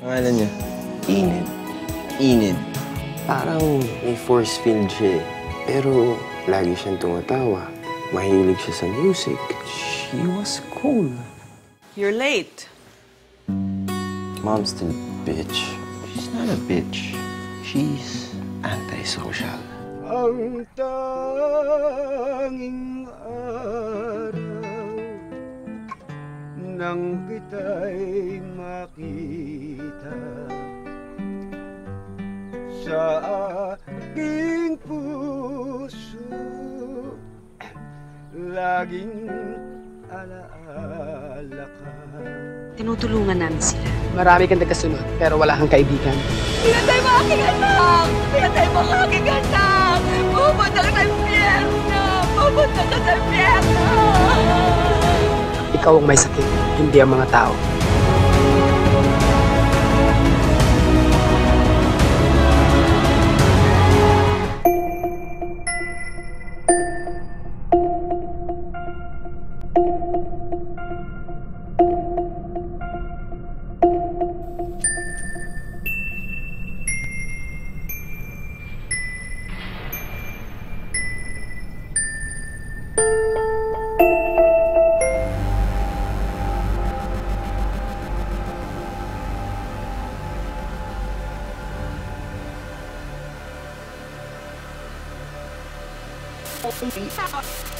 Pangalan niya? Init. Enid. Parang may force field siya eh. Pero lagi siyang tumatawa. Mahilig siya sa music. She was cool. You're late. Mom's still bitch. She's not a bitch. She's antisocial. ang tanging araw nang kita'y makita sa aking puso laging alaala ka Tinutulungan namin sila. Marami kang nagkasunod, pero wala kang kaibigan. Pinatay mo aking anak! Pinatay mo aking anak! Pupunta ka sa impyerno! Pupunta ka sa impyerno! Ikaw ang may sakit, hindi ang mga tao. Mamaya,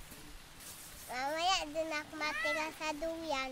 Mamaya, doon ako matira sa duyan.